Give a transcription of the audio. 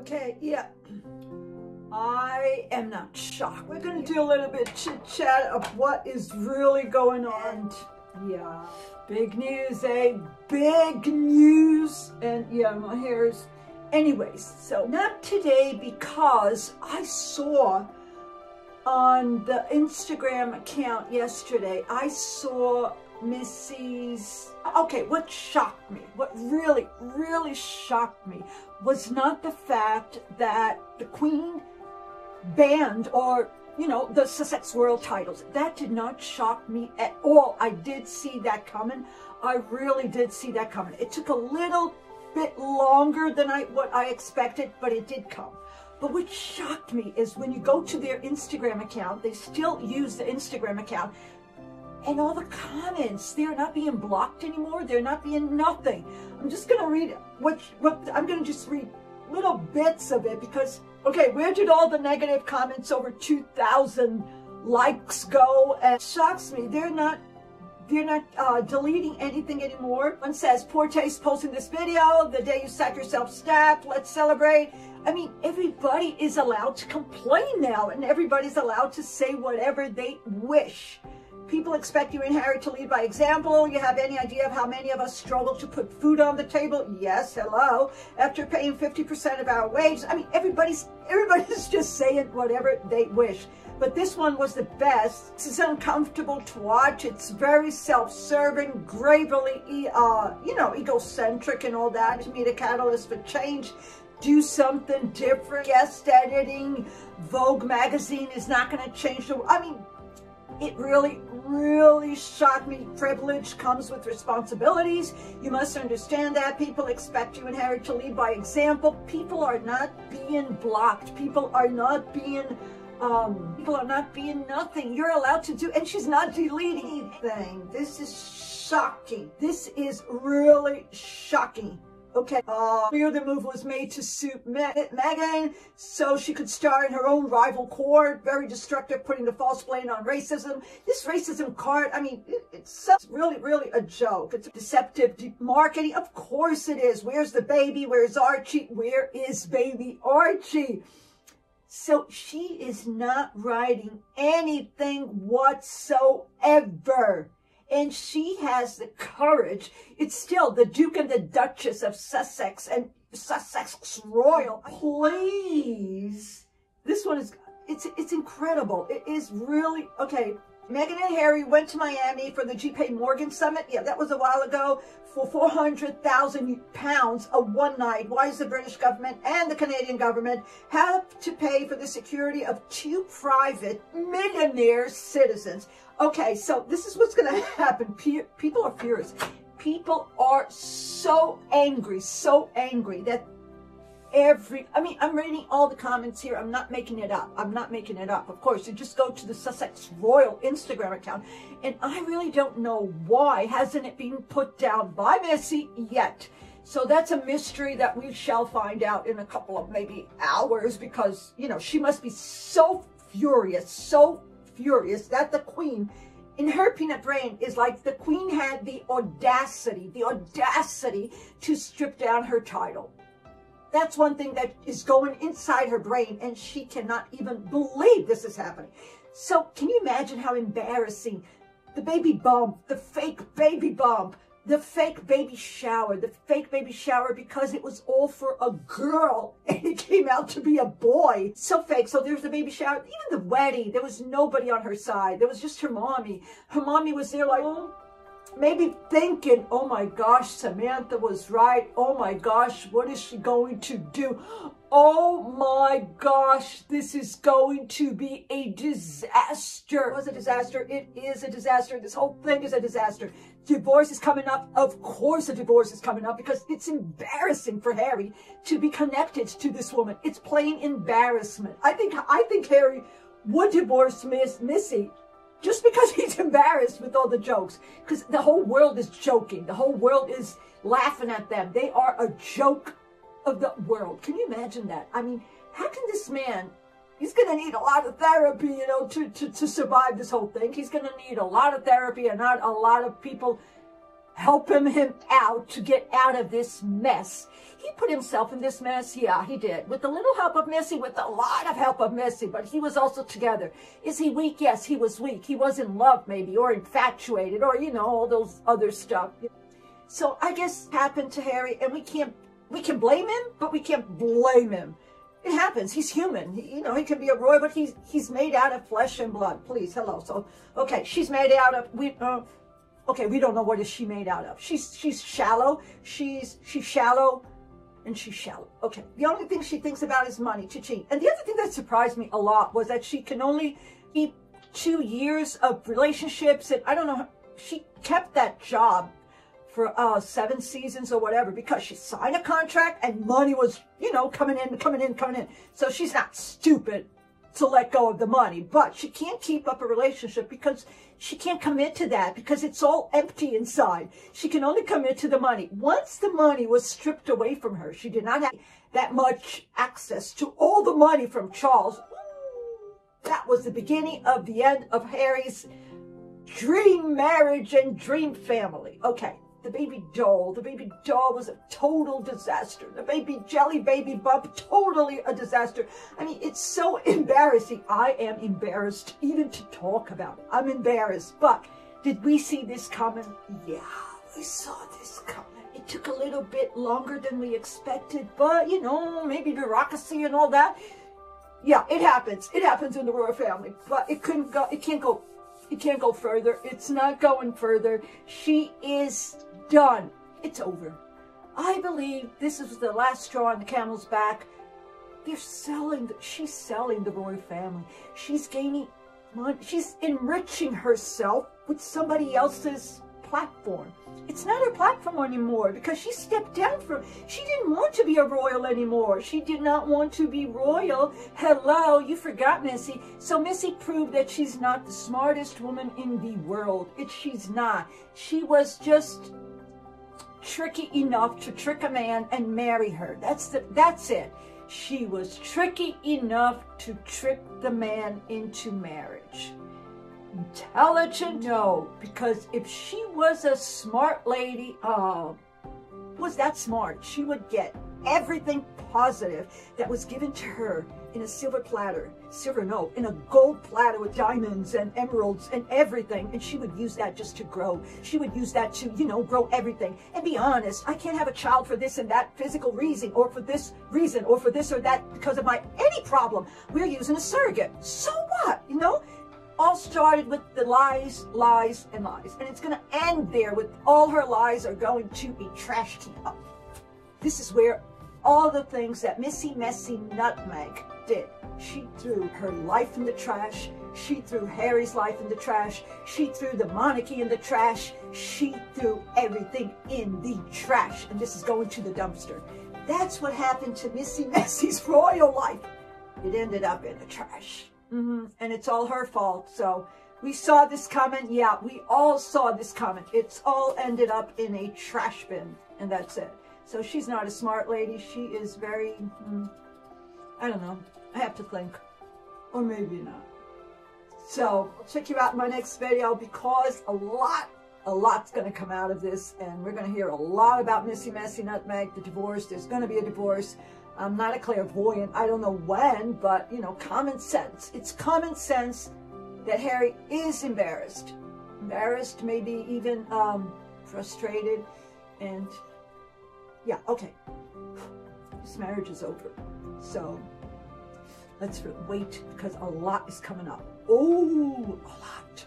Okay, yeah. I am not shocked. We're going to do a little bit chit chat of what is really going on. Yeah, big news, eh? Big news. And yeah, my hair is. Anyways, so not today because I saw on the Instagram account yesterday, I saw Missy's. Okay, what shocked me, what really, really shocked me was not the fact that the Queen banned or you know, the Sussex Royal titles. That did not shock me at all. I did see that coming. I really did see that coming. It took a little bit longer than I what I expected, but it did come. But what shocked me is when you go to their Instagram account, they still use the Instagram account, and all the comments, they're not being blocked anymore. They're not being nothing. I'm just going to read what, what I'm going to just read little bits of it because, okay, where did all the negative comments over 2,000 likes go? And shocks me. They're not they're not uh, deleting anything anymore. One says, poor taste posting this video, the day you sat yourself snapped, let's celebrate. I mean, everybody is allowed to complain now and everybody's allowed to say whatever they wish. People expect you and Harry to lead by example. You have any idea of how many of us struggle to put food on the table? Yes, hello. After paying 50% of our wages. I mean, everybody's everybody's just saying whatever they wish. But this one was the best. It's uncomfortable to watch. It's very self-serving, gravely, uh, you know, egocentric and all that. To me, the catalyst for change do something different. Guest editing, Vogue magazine is not going to change the. world. I mean, it really, really shocked me. Privilege comes with responsibilities. You must understand that. People expect you and Harry to lead by example. People are not being blocked. People are not being, um, people are not being nothing. You're allowed to do, and she's not deleting anything. This is shocking. This is really shocking. Okay, uh, here the move was made to suit Meghan, so she could star in her own rival court. Very destructive, putting the false blame on racism. This racism card, I mean, it, it's really, really a joke. It's deceptive marketing. Of course it is. Where's the baby? Where's Archie? Where is baby Archie? So she is not writing anything whatsoever and she has the courage. It's still the Duke and the Duchess of Sussex and Sussex Royal. Please. This one is, it's, it's incredible. It is really, okay. Meghan and Harry went to Miami for the JP Morgan Summit. Yeah, that was a while ago for 400,000 pounds a one night. Why does the British government and the Canadian government have to pay for the security of two private millionaire citizens? Okay, so this is what's going to happen. People are furious. People are so angry, so angry that every, I mean, I'm reading all the comments here. I'm not making it up. I'm not making it up. Of course, you just go to the Sussex Royal Instagram account. And I really don't know why hasn't it been put down by Missy yet. So that's a mystery that we shall find out in a couple of maybe hours because, you know, she must be so furious, so furious that the queen in her peanut brain is like the queen had the audacity, the audacity to strip down her title. That's one thing that is going inside her brain and she cannot even believe this is happening. So can you imagine how embarrassing the baby bump, the fake baby bump, the fake baby shower, the fake baby shower because it was all for a girl and it came out to be a boy. So fake. So there's the baby shower. Even the wedding, there was nobody on her side. There was just her mommy. Her mommy was there like, oh, maybe thinking, oh my gosh, Samantha was right. Oh my gosh, what is she going to do? Oh my gosh, this is going to be a disaster. It was a disaster. It is a disaster. This whole thing is a disaster. Divorce is coming up. Of course a divorce is coming up because it's embarrassing for Harry to be connected to this woman. It's plain embarrassment. I think, I think Harry would divorce Miss Missy just because he's embarrassed with all the jokes. Because the whole world is joking. The whole world is laughing at them. They are a joke of the world. Can you imagine that? I mean, how can this man, he's going to need a lot of therapy, you know, to, to, to survive this whole thing. He's going to need a lot of therapy and not a lot of people helping him out to get out of this mess. He put himself in this mess. Yeah, he did. With a little help of Missy, with a lot of help of Missy, but he was also together. Is he weak? Yes, he was weak. He was in love, maybe, or infatuated, or, you know, all those other stuff. So I guess happened to Harry, and we can't, we can blame him, but we can't blame him. It happens. He's human. He, you know, he can be a roy, but he's he's made out of flesh and blood. Please, hello. So, okay, she's made out of we. Uh, okay, we don't know what is she made out of. She's she's shallow. She's she's shallow, and she's shallow. Okay, the only thing she thinks about is money, cha-ching. And the other thing that surprised me a lot was that she can only keep two years of relationships, and I don't know. She kept that job for uh, seven seasons or whatever because she signed a contract and money was, you know, coming in, coming in, coming in. So she's not stupid to let go of the money, but she can't keep up a relationship because she can't commit to that because it's all empty inside. She can only commit to the money. Once the money was stripped away from her, she did not have that much access to all the money from Charles. That was the beginning of the end of Harry's dream marriage and dream family. Okay. The baby doll, the baby doll was a total disaster. The baby jelly baby bump, totally a disaster. I mean, it's so embarrassing. I am embarrassed even to talk about it. I'm embarrassed. But did we see this coming? Yeah, we saw this coming. It took a little bit longer than we expected, but you know, maybe bureaucracy and all that. Yeah, it happens. It happens in the royal family, but it couldn't go, it can't go, it can't go further. It's not going further. She is done. It's over. I believe this is the last straw on the camel's back. They're selling, the, she's selling the royal family. She's gaining money. She's enriching herself with somebody else's platform. It's not her platform anymore because she stepped down from, she didn't want to be a royal anymore. She did not want to be royal. Hello, you forgot Missy. So Missy proved that she's not the smartest woman in the world. It, she's not. She was just tricky enough to trick a man and marry her. That's the, that's it. She was tricky enough to trick the man into marriage. Intelligent? No, because if she was a smart lady, uh, was that smart, she would get everything positive that was given to her in a silver platter, silver no, in a gold platter with diamonds and emeralds and everything. And she would use that just to grow. She would use that to, you know, grow everything. And be honest, I can't have a child for this and that physical reason or for this reason or for this or that because of my any problem. We're using a surrogate. So what? You know? All started with the lies, lies, and lies. And it's going to end there with all her lies are going to be trashed can. This is where all the things that Missy Messy Nutmeg did. She threw her life in the trash. She threw Harry's life in the trash. She threw the monarchy in the trash. She threw everything in the trash. And this is going to the dumpster. That's what happened to Missy Messy's royal life. It ended up in the trash. Mm -hmm. And it's all her fault. So we saw this coming. Yeah, we all saw this coming. It's all ended up in a trash bin. And that's it. So she's not a smart lady. She is very, mm, I don't know. I have to think. Or maybe not. So I'll check you out in my next video because a lot, a lot's going to come out of this. And we're going to hear a lot about Missy Messy Nutmeg, the divorce. There's going to be a divorce. I'm not a clairvoyant. I don't know when, but, you know, common sense. It's common sense that Harry is embarrassed. Embarrassed, maybe even um, frustrated. And yeah, okay. This marriage is over. So let's wait because a lot is coming up. Oh, a lot.